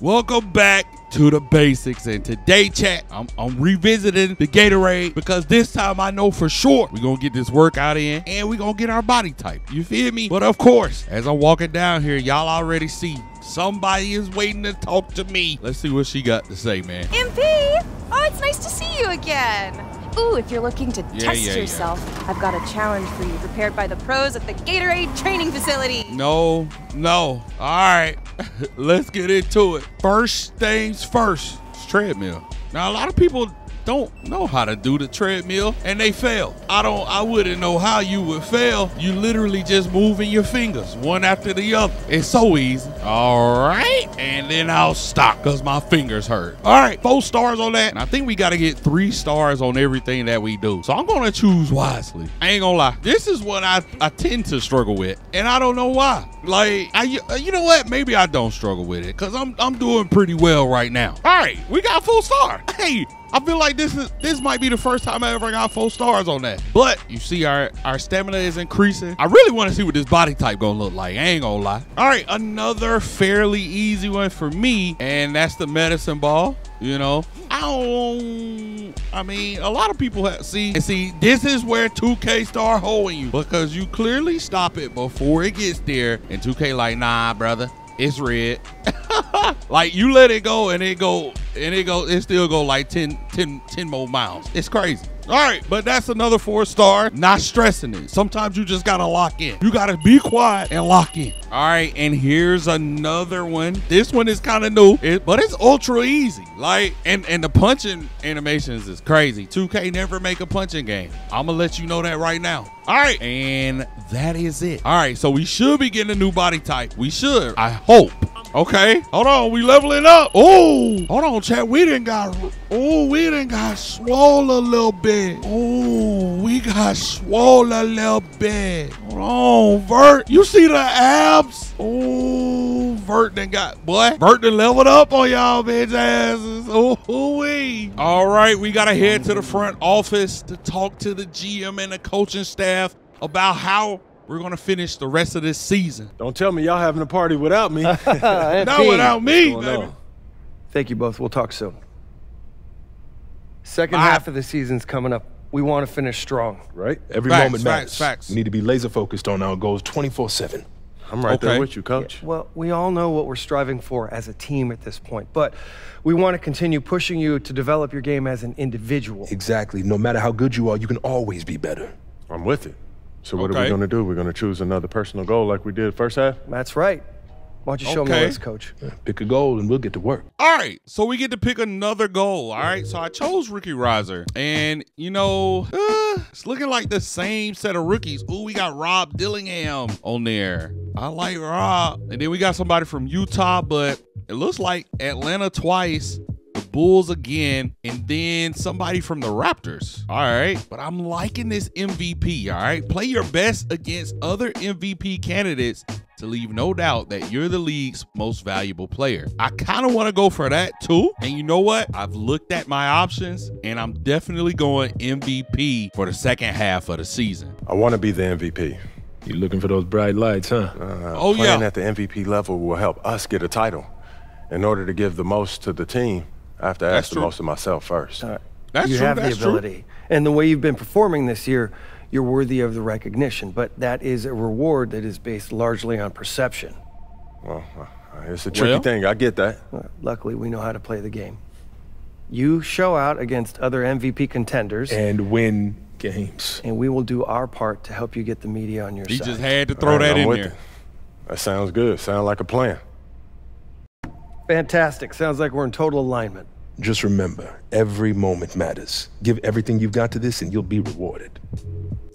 Welcome back to the basics. And today, chat, I'm, I'm revisiting the Gatorade because this time I know for sure we're gonna get this workout in and we're gonna get our body type. You feel me? But of course, as I'm walking down here, y'all already see somebody is waiting to talk to me. Let's see what she got to say, man. MP! Oh, it's nice to see you again. Ooh, if you're looking to Yeah, test yeah, yeah. yourself, I've got a challenge for you prepared by the pros at the Gatorade training facility. No, no. All right, let's get into it. First things first, it's treadmill. Now, a lot of people don't know how to do the treadmill and they fail. I don't, I wouldn't know how you would fail. You literally just moving your fingers one after the other. It's so easy. All right. And then I'll stop because my fingers hurt. All right, four stars on that. And I think we got to get three stars on everything that we do. So I'm going to choose wisely. I ain't going to lie. This is what I, I tend to struggle with. And I don't know why. Like, I, you know what? Maybe I don't struggle with it because I'm, I'm doing pretty well right now. All right, we got full star. Hey, I feel like this is this might be the first time I ever got four stars on that. But you see, our our stamina is increasing. I really want to see what this body type gonna look like. I ain't gonna lie. All right, another fairly easy one for me, and that's the medicine ball. You know, I don't. I mean, a lot of people have see. and See, this is where 2K start holding you because you clearly stop it before it gets there, and 2K like, nah, brother, it's red. like you let it go and it go and it go it still go like 10 10 10 more miles it's crazy all right but that's another four star. Not stressing it. Sometimes you just gotta lock in. You gotta be quiet and lock in. All right and here's another one. This one is kind of new it- but it's ultra easy. Like and and the punching animations is crazy. 2k never make a punching game. I'm gonna let you know that right now. All right and that is it. All right so we should be getting a new body type. We should i hope Okay, hold on, we leveling up. Oh, hold on, chat. We didn't got. Oh, we didn't got swole a little bit. Oh, we got swole a little bit. Hold on, Vert. You see the abs? Oh, Vert done got boy. Vert done leveled up on y'all bitch asses. Oh, we. All right, we gotta head to the front office to talk to the GM and the coaching staff about how. We're gonna finish the rest of this season. Don't tell me y'all having a party without me. Not without me, What's baby. on? Thank you both. We'll talk soon. Second Bye. half of the season's coming up. We want to finish strong. right? Every Facts, moment matters. facts, facts. We need to be laser focused on our goals 24 7. I'm right Okay. there with you, coach. Well, we all know what we're striving for as a team at this point, but we want to continue pushing you to develop your game as an individual. Exactly. No matter how good you are, you can always be better. I'm with it. So what are we going to do? We're going to choose another personal goal like we did first half? That's right. Why don't you show me Okay. the list, coach? Pick a goal and we'll get to work. All right, so we get to pick another goal. All right, so I chose Ricky Riser, and you know, uh, it's looking like the same set of rookies. Ooh, we got Rob Dillingham on there. I like Rob, and then we got somebody from Utah, but it looks like Atlanta twice. The Bulls again, and then somebody from the Raptors. All right, but I'm liking this MVP. All right, play your best against other MVP candidates to leave no doubt that you're the league's most valuable player. I kind of want to go for that too. And you know what? I've looked at my options and I'm definitely going MVP for the second half of the season. I want to be the MVP. You looking for those bright lights, huh? Uh, Oh, playing yeah. at the MVP level will help us get a title. In order to give the most to the team, I have to That's ask the true. most of myself first. That's you true. have that's the ability. And the way you've been performing this year, you're worthy of the recognition. But that is a reward that is based largely on perception. Well, uh, it's a tricky Well- thing. I get that. Uh, Luckily, we know how to play the game. You show out against other MVP contenders, and, And win games. And we will do our part to help you get the media on your True. He side. just had to throw All right, that I'm in there. it. That sounds good. Sound like a plan. Fantastic. Sounds like we're in total alignment. Just remember, every moment matters. Give everything you've got to this and you'll be rewarded.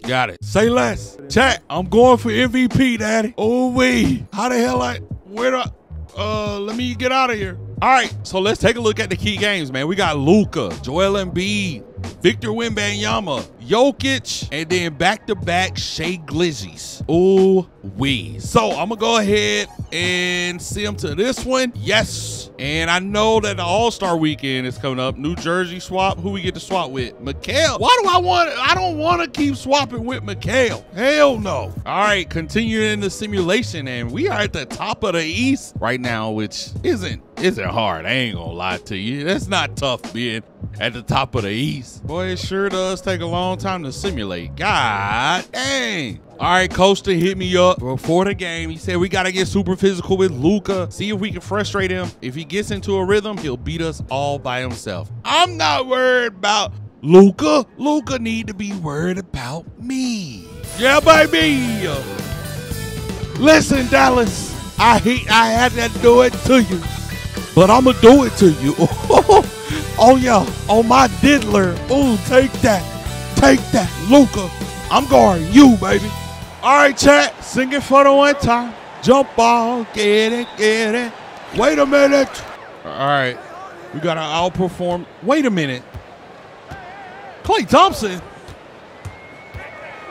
Got it. Say less. Chat, I'm going for MVP, daddy. Oh, wee. How the hell I, where do I, uh, let me get out of here. All right, so let's take a look at the key games, man. We got Luka, Joel Embiid, Victor Wembanyama, Jokic, and then back-to-back Shea Glizzies. Ooh, wee. So I'm gonna go ahead and see him to this one. Yes. And I know that the All-Star weekend is coming up. New Jersey swap. Who we get to swap with? Mikhail. Why do I want I don't want to keep swapping with Mikhail. Hell no. All right, continuing in the simulation, and we are at the top of the East right now, which isn't isn't hard. I ain't gonna lie to you. That's not tough being at the top of the East. Boy, it sure does take a long time to simulate. God dang. All right, Costa hit me up before the game. He said we got to get super physical with Luka. See if we can frustrate him. If he gets into a rhythm, he'll beat us all by himself. I'm not worried about Luka. Luka need to be worried about me. Yeah, baby. Listen, Dallas. I hate I had to do it to you, but I'ma do it to you. oh yeah, on my diddler. Ooh, take that, take that, Luka. I'm guarding you, baby. All right, chat. Sing it for the one time. Jump ball, get it, get it. Wait a minute. All right, we gotta outperform. Wait a minute. Klay Thompson.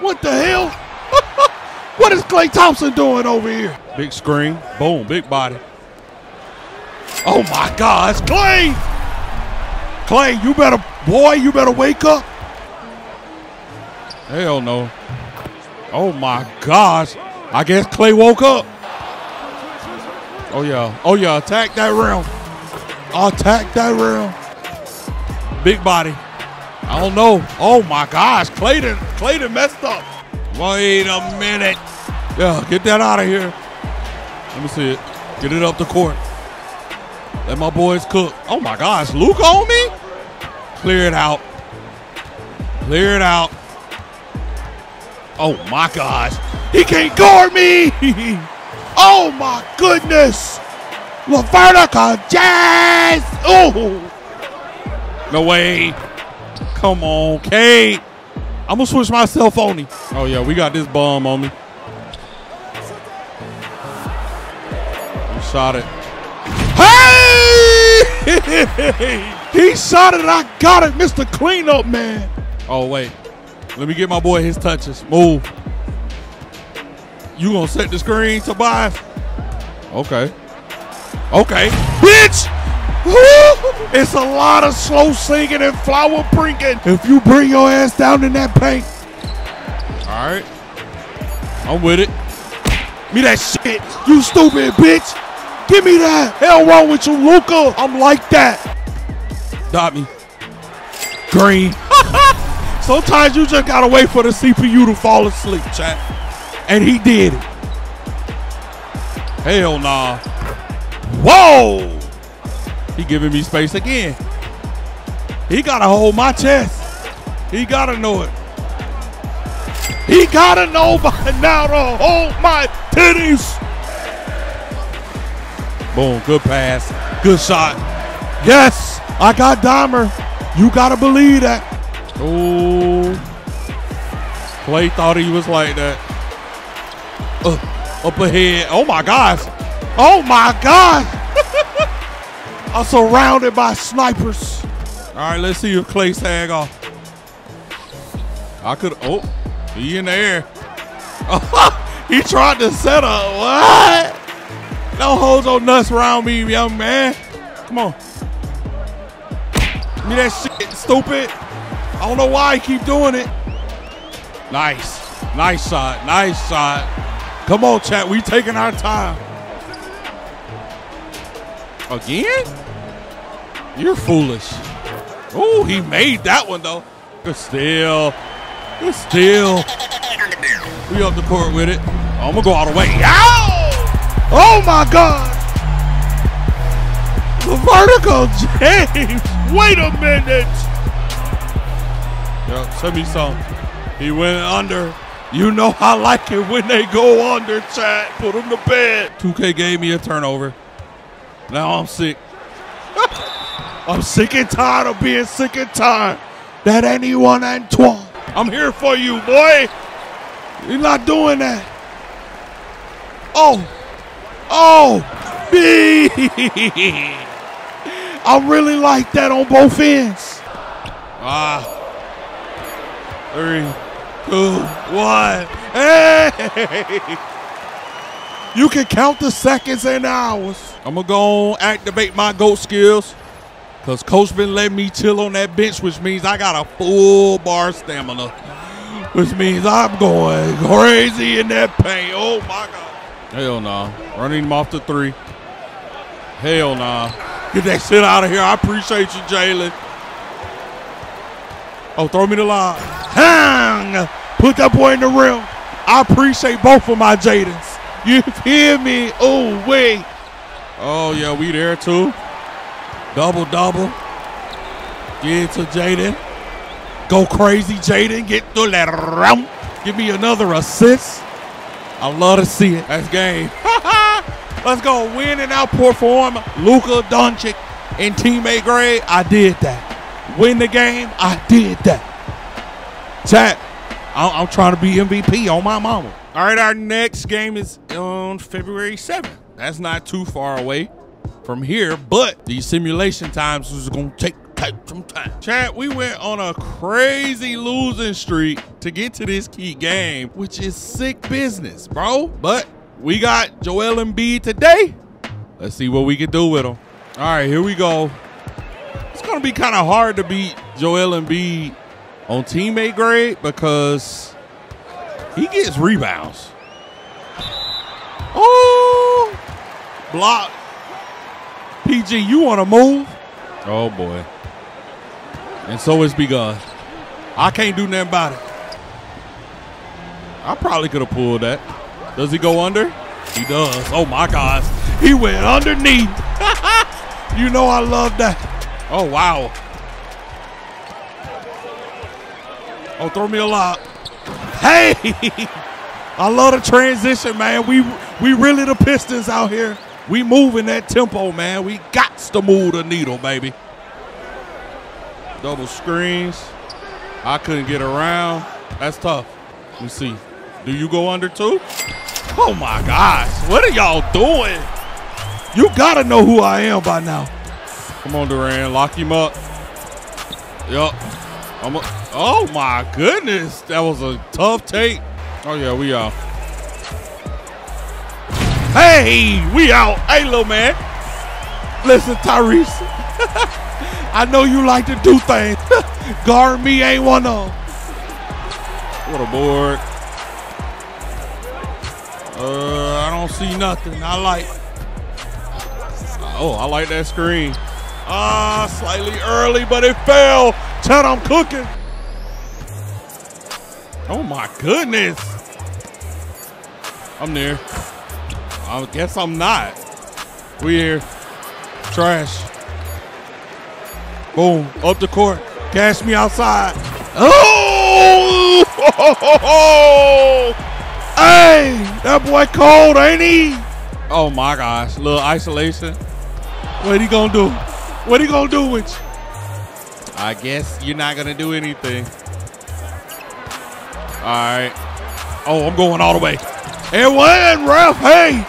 What the hell? what is Klay Thompson doing over here? Big screen. Boom. Big body. Oh my God, it's Klay! Klay, you better, boy, you better wake up. Hell no. Oh my gosh. I guess Klay woke up. Oh yeah. Oh yeah. Attack that rim. Attack that rim. Big body. I don't know. Oh my gosh. Clayton. Clayton messed up. Wait a minute. Yeah, get that out of here. Let me see it. Get it up the court. Let my boys cook. Oh my gosh. Luke on me? Clear it out. Clear it out. Oh my gosh. He can't guard me. oh my goodness. LaVertica Jazz. Oh. No way. Come on, Kate. I'm gonna switch myself on him. Oh yeah, we got this bomb on me. He shot it. He shot it. I got it, Mr. Cleanup Man. Oh wait, let me get my boy his touches. Move. You gonna set the screen, Tobias? Okay. Okay. Bitch! It's a lot of slow singing and flower brinking if you bring your ass down in that paint. All right. I'm with it. Me that shit. You stupid bitch. Give me that. Hell wrong with you, Luka. I'm like that. Dot me. Green. Sometimes you just gotta wait for the CPU to fall asleep, chat. And he did it. Hell nah. Whoa! He giving me space again. He gotta hold my chest. He gotta know it. He gotta know by now to hold my titties. Boom, good pass. Good shot. Yes, I got Dahmer. You gotta believe that. Oh. Klay thought he was like that. Uh, up ahead. Oh my gosh. Oh my gosh. I'm surrounded by snipers. All right, let's see if Klay tag off. I could. Oh, he in the air. he tried to set up. What? No hold no nuts around me, young man. Come on. Me that shit, stupid. I don't know why he keep doing it. Nice. Nice shot. Nice shot. Come on, chat. We taking our time. Again? You're foolish. Oh, he made that one though. Good steal. Good steal. We up the court with it. I'm gonna go all the way. Ow! Oh my God! The vertical James. Wait a minute. Yeah, send me some. He went under. You know I like it when they go under, chat. Put him to bed. 2K gave me a turnover. Now I'm sick. I'm sick and tired of being sick and tired. That anyone Antoine. I'm here for you, boy. You're not doing that. Oh. Oh. B. I really like that on both ends. Ah. Three, two, one. Hey. You can count the seconds and hours. I'm gonna go activate my GOAT skills. Cause coach been letting me chill on that bench, which means I got a full bar stamina. Which means I'm going crazy in that paint. Oh my god. Hell. Nah. Running him off the three. Hell nah. Get that shit out of here. I appreciate you, Jalen. Oh, throw me the line. Hang! Put that boy in the rim. I appreciate both of my Jadens. You hear me? Oh, wait. Oh, yeah, we there too. Double, double. Get to Jaden. Go crazy, Jaden. Get through that round. Give me another assist. I love to see it. That's game. Let's go. Win and outperform Luka Doncic in teammate grade. I did that. Win the game. I did that. Chat. I'm, I'm trying to be MVP on my mama. All right, our next game is on February 7th. That's not too far away from here, but these simulation times is going to take take some time. Chat, we went on a crazy losing streak to get to this key game, which is sick business, bro. But we got Joel Embiid today. Let's see what we can do with him. All right, here we go. It's going to be kind of hard to beat Joel Embiid on teammate grade because he gets rebounds. Oh, block. PG, you want to move? Oh, boy. And so it's begun. I can't do nothing about it. I probably could have pulled that. Does he go under? He does. Oh my gosh. He went underneath. you know I love that. Oh wow. Oh, throw me a lot. Hey! I love the transition, man. We we really the Pistons out here. We moving that tempo, man. We got to move the needle, baby. Double screens. I couldn't get around. That's tough. Me see. Do you go under too? Oh my gosh. What are y'all doing? You gotta know who I am by now. Come on, Duren. Lock him up. Yup. I'm a, oh my goodness. That was a tough take. Oh yeah, we out. Hey, we out. Hey, little man. Listen, Tyrese. I know you like to do things. Guard me ain't one of them. What a board. Uh, I don't see nothing. I like. Oh, I like that screen. Ah, slightly early, but it fell. Chad, I'm cooking. Oh my goodness. I'm there. I guess I'm not. We here. Trash. Boom. Up the court. Cash me outside. Oh! Hey! That boy cold, ain't he? Oh my gosh. Little isolation. What he gonna do? What he gonna do with you? I guess you're not gonna do anything. All right. Oh, I'm going all the way. And when, ref, hey!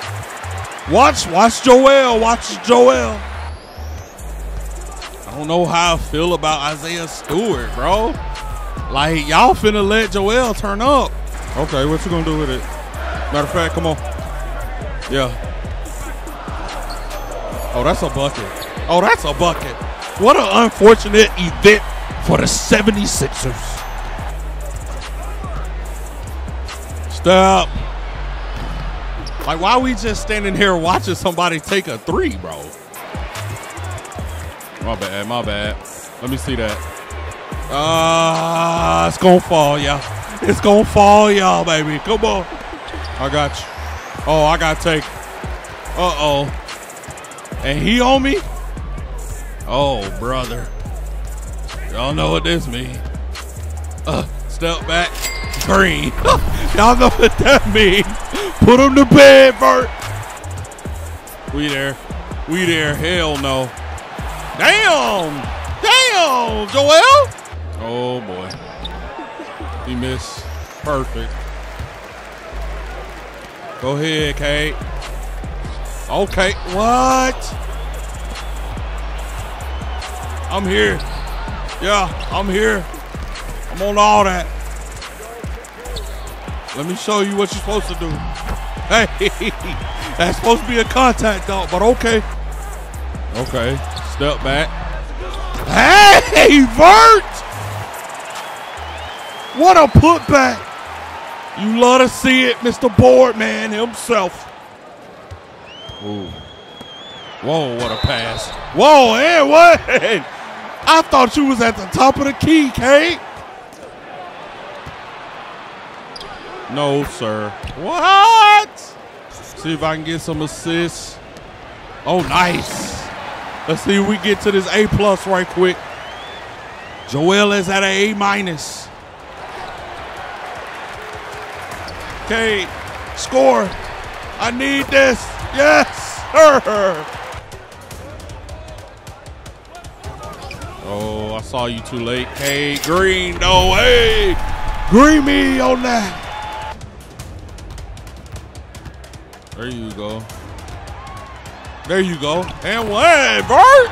Watch, watch Joel, watch Joel. I don't know how I feel about Isaiah Stewart, bro. Like, y'all finna let Joel turn up. Okay, what you gonna do with it? Matter of fact, come on. Yeah. Oh, that's a bucket. Oh, that's a bucket. What an unfortunate event for the 76ers. Stop. Like, why are we just standing here watching somebody take a three, bro? My bad, my bad. Let me see that. Ah, uh, it's gonna fall, y'all. It's gonna fall, y'all, baby. Come on. I got you. Oh, I got take. Uh-oh. And he on me? Oh, brother. Y'all know what this means. Uh, step back. Green. Y'all know what that means. Put him to bed, Bert. We there. We there. Hell no. Damn. Damn, Joel. Oh, boy. He missed. Perfect. Go ahead, Kate. Okay. What? I'm here. Yeah, I'm here. I'm on all that. Let me show you what you're supposed to do. Hey, that's supposed to be a contact dog, but okay. Okay, step back. Hey, Vert! What a putback. You love to see it, Mr. Boardman himself. Ooh. Whoa, what a pass. Whoa, and what? I thought you was at the top of the key, Kate. No, sir. What? See if I can get some assists. Oh, nice. Let's see if we get to this A plus right quick. Joel is at an A minus. Okay, score. I need this. Yes, sir. Oh, I saw you too late. Hey, Green, no, hey. Green me on that. There you go. There you go. And one, Bert.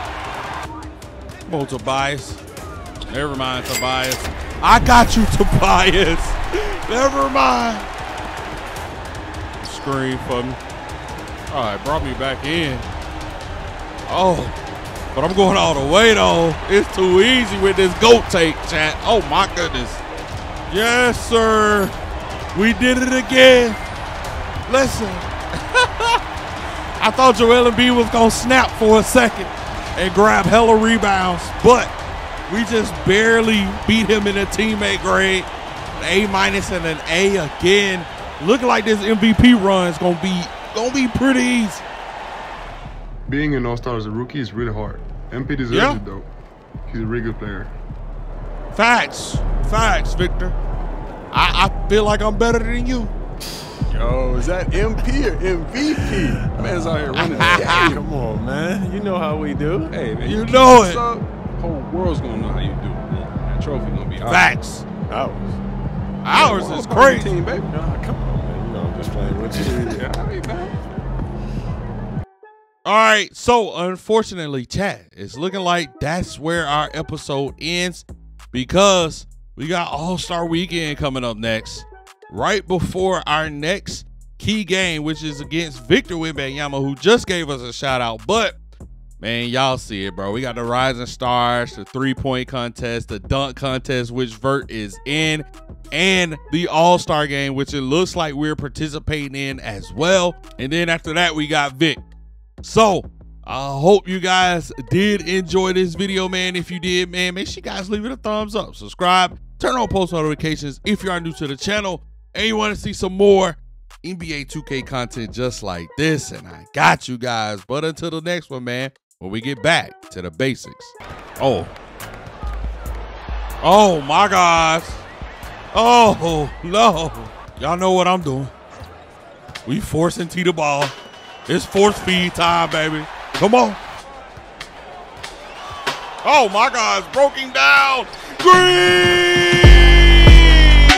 Come on, Tobias. Never mind, Tobias. I got you, Tobias. Never mind. Screen for me. All right, brought me back in. Oh, but I'm going all the way, though. It's too easy with this goat take, chat. Oh, my goodness. Yes, sir. We did it again. Listen. I thought Joel Embiid was going to snap for a second and grab hella rebounds, but we just barely beat him in a teammate grade. An A minus and an A again. Looking like this MVP run is gonna be gonna be pretty easy. Being an all-star as a rookie is really hard. MP deserves Yeah. it though. He's a really good player. Facts, facts, Victor. I, I feel like I'm better than you. Yo, is that MP or MVP? Man's out here running the game. Come on, man. You know how we do. Hey, man, You keep know it. Up, whole world's gonna know how you do it. Man. That trophy gonna be ours. Facts. Ours. Ours is I'm part of the crazy. Team, baby. Nah, come on, man. You know I'm just playing with you. Yeah, all right, man. All right, so unfortunately, chat, it's looking like that's where our episode ends because we got All Star Weekend coming up next, right before our next key game, which is against Victor Wembanyama, who just gave us a shout out. But man, y'all see it, bro. We got the Rising Stars, the three point contest, the dunk contest, which Vert is in, and the All Star game, which it looks like we're participating in as well. And then after that, we got Vic. So I hope you guys did enjoy this video, man. If you did, man, make sure you guys leave it a thumbs up, subscribe, turn on post notifications if you are new to the channel and you want to see some more NBA 2K content just like this. And I got you guys. But until the next one, man, when we get back to the basics. Oh. Oh my gosh. Oh no. Y'all know what I'm doing. We forcing T the ball. It's force feed time, baby. Come on. Oh my it's broken down. Green!